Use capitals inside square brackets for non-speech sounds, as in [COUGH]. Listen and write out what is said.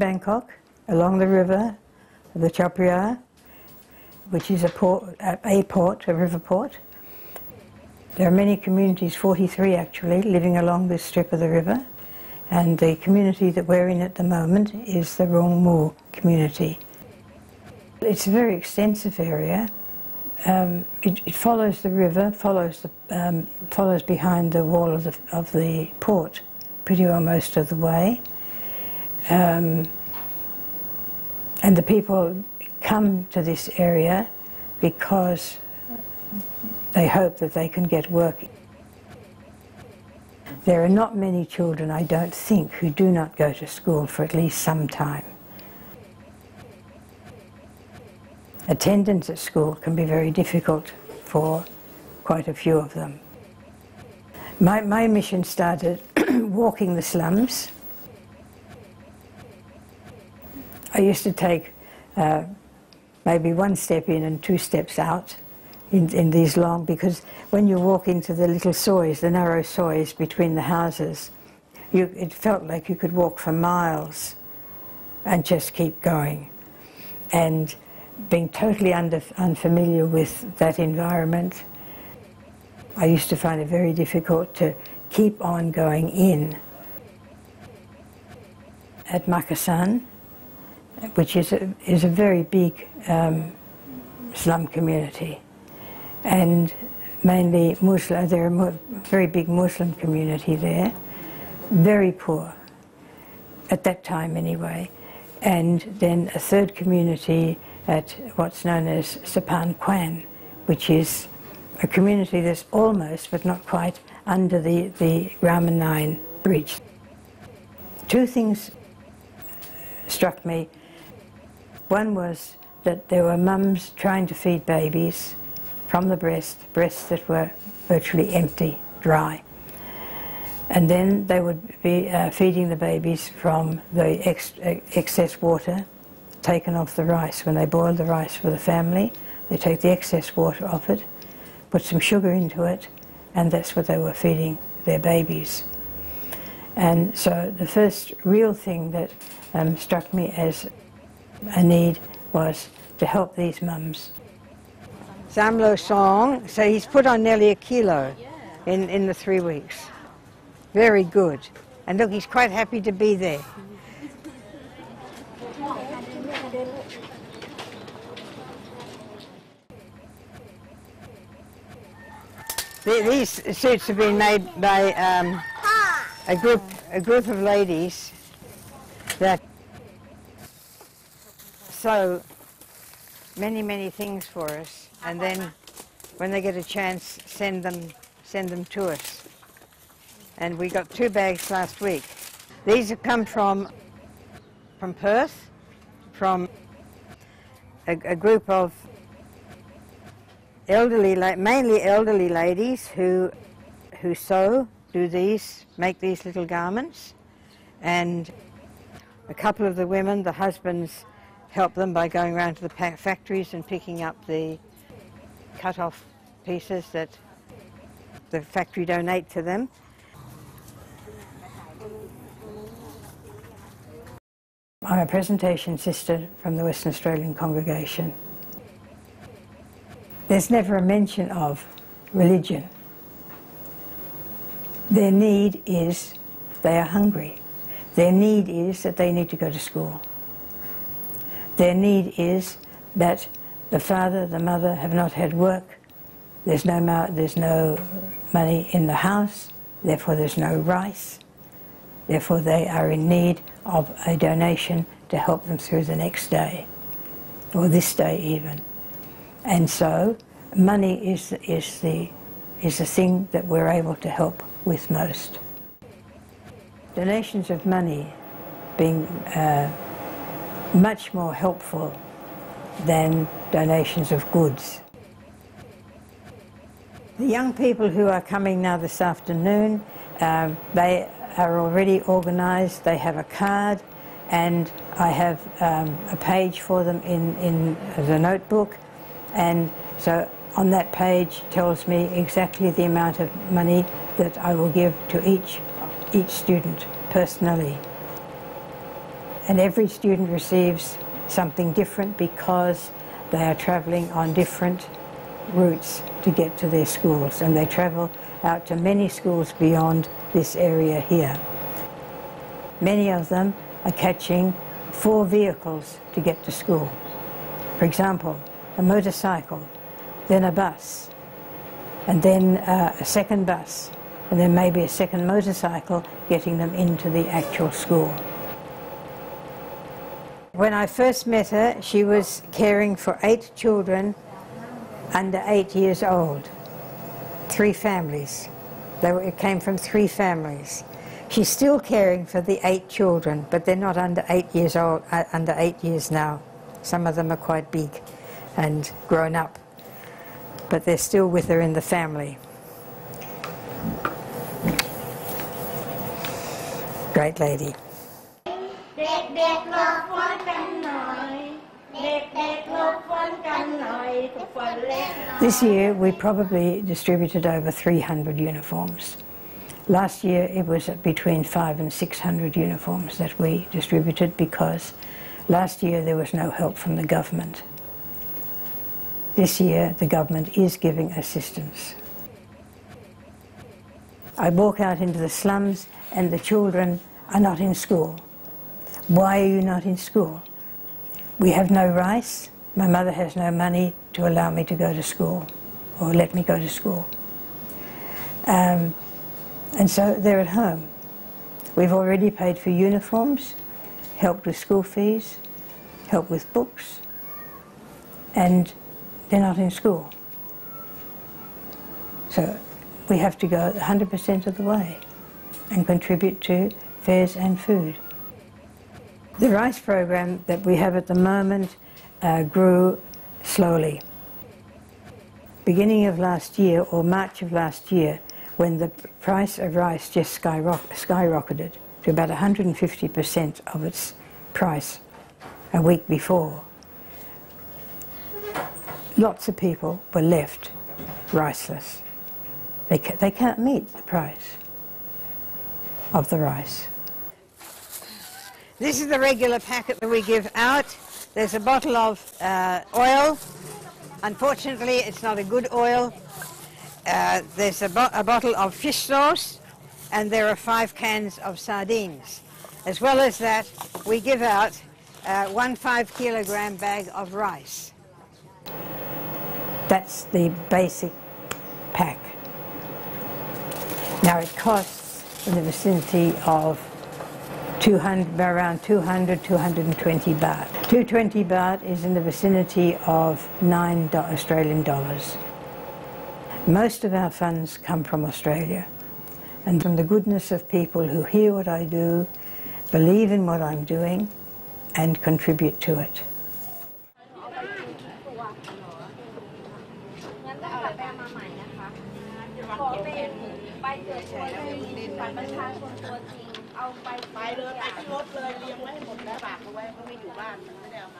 Bangkok, along the river, the Chao Phraya, which is a port, a port, a river port. There are many communities, 43 actually, living along this strip of the river. And the community that we're in at the moment is the Rong Mu community. It's a very extensive area. Um, it, it, follows the river, follows, the, um, follows behind the wall of the, of the port pretty well most of the way. Um, and the people come to this area because they hope that they can get work. There are not many children, I don't think, who do not go to school for at least some time. Attendance at school can be very difficult for quite a few of them. My, my mission started [CLEARS THROAT] walking the slums. I used to take uh, maybe one step in and two steps out in, in these long, because when you walk into the little sois, the narrow sois between the houses, you, it felt like you could walk for miles and just keep going. And being totally under, unfamiliar with that environment, I used to find it very difficult to keep on going in. At Makasan, which is a, is a very big um, slum community, and mainly Muslim, there are a very big Muslim community there, very poor, at that time anyway, and then a third community at what's known as Sapan Kwan, which is a community that's almost, but not quite, under the, the Rama Nine Bridge. Two things struck me. One was that there were mums trying to feed babies from the breast, breasts that were virtually empty, dry. And then they would be uh, feeding the babies from the ex excess water taken off the rice. When they boil the rice for the family, they take the excess water off it, put some sugar into it, and that's what they were feeding their babies. And so the first real thing that um, struck me as a need was to help these mums. Samlo Song, so he's put on nearly a kilo in, in the three weeks. Very good. And look, he's quite happy to be there. These suits have been made by um, a group a group of ladies that sew many many things for us, and then when they get a chance, send them send them to us. And we got two bags last week. These have come from from Perth, from a, a group of elderly, mainly elderly ladies who, who sew, do these, make these little garments. And a couple of the women, the husbands, help them by going around to the factories and picking up the cut-off pieces that the factory donate to them. I'm a presentation sister from the Western Australian congregation. There's never a mention of religion. Their need is they are hungry. Their need is that they need to go to school. Their need is that the father, the mother have not had work. There's no, there's no money in the house, therefore there's no rice. Therefore they are in need of a donation to help them through the next day, or this day even. And so money is, is, the, is the thing that we're able to help with most. Donations of money being uh, much more helpful than donations of goods. The young people who are coming now this afternoon, um, they are already organised, they have a card, and I have um, a page for them in, in the notebook, and so on that page tells me exactly the amount of money that I will give to each, each student personally. And every student receives something different because they are travelling on different routes to get to their schools and they travel out to many schools beyond this area here. Many of them are catching four vehicles to get to school. For example, a motorcycle, then a bus, and then uh, a second bus, and then maybe a second motorcycle getting them into the actual school. When I first met her, she was caring for eight children under eight years old, three families. They were, it came from three families. She's still caring for the eight children, but they're not under eight years old, uh, under eight years now. Some of them are quite big and grown up, but they're still with her in the family. Great lady. This year we probably distributed over 300 uniforms. Last year it was between five and 600 uniforms that we distributed because last year there was no help from the government. This year the government is giving assistance. I walk out into the slums and the children are not in school. Why are you not in school? We have no rice. My mother has no money to allow me to go to school or let me go to school. Um, and so they're at home. We've already paid for uniforms, helped with school fees, helped with books, and they're not in school. So we have to go 100% of the way and contribute to fares and food. The rice program that we have at the moment uh, grew slowly. Beginning of last year or March of last year, when the price of rice just skyrock- skyrocketed to about 150% of its price a week before, lots of people were left riceless. They, ca- they can't meet the price of the rice. This is the regular packet that we give out. There's a bottle of uh, oil. Unfortunately, it's not a good oil. Uh, there's a, bo- a bottle of fish sauce, and there are five cans of sardines. As well as that, we give out uh, one five kilogram bag of rice. That's the basic pack. Now it costs in the vicinity of 200, around 200, 220 baht. 220 baht is in the vicinity of nine Australian dollars. Most of our funds come from Australia and from the goodness of people who hear what I do, believe in what I'm doing, and contribute to it. เอาไปไปเลยไปที่รถเลยเรียงไว้ให้หมดแล้วฝากเอาไว้เพราะไม่อยู่บ้านมันไม่ได้เอามา